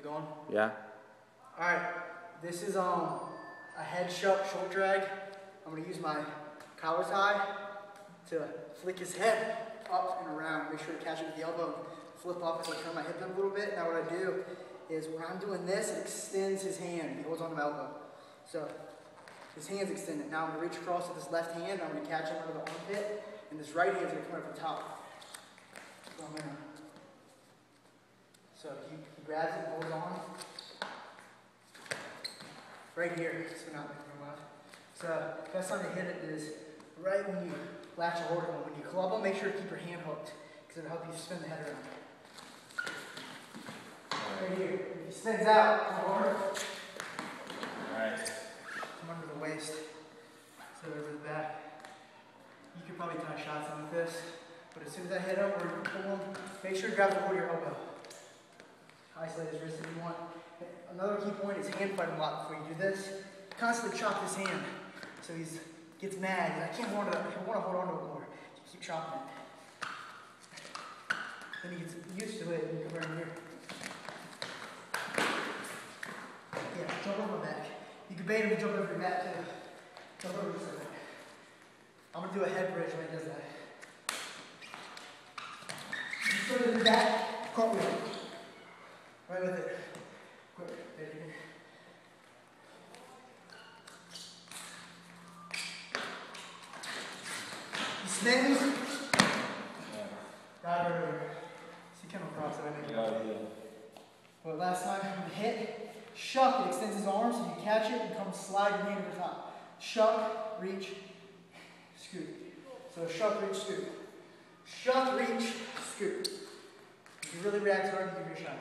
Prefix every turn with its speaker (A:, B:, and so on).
A: You going?
B: Yeah.
A: All right. This is um a head shuck short drag. I'm gonna use my collar tie to flick his head up and around. Make sure to catch it with the elbow. Flip up as I turn my hip in a little bit. Now what I do is when I'm doing this, it extends his hand. He holds on to my elbow. So his hand's extended. Now I'm gonna reach across with this left hand. I'm gonna catch him under the armpit, and this right hand's gonna come over the top. So I'm gonna. So he, he grabs it, holds on. Right here, so not making much. So best time to hit it is right when you latch a hold of him. When you club him, make sure to keep your hand hooked because it'll help you spin the head around. Right here. If he spins out, come over.
B: Alright.
A: Come under the waist. So over the back. You could probably tie shots on with this, but as soon as I hit him or you pull him, make sure to grab the hold of your elbow. Isolate his wrist if you want. Another key point is hand fight a lot before you do this. Constantly chop his hand. So he gets mad. I can't hold it. I want to hold on to it more. Just keep chopping it. Then he gets used to it and you come right here. Yeah, jump over my back. You can bait him to jump over your mat too. Jump over just like. I'm gonna do a head bridge when he does that. Put it in the back, cartwheel. Right with it. Quick, there you go. He spins. Right, right. See, come across it, I think.
B: Yeah,
A: But last time you hit, shuck, it extends his arms, so you catch it and come slide your hand over top. Shuck, reach, scoop. So shuck, reach, scoop. Shuck, reach, scoop. If you really react hard, you give it a shot.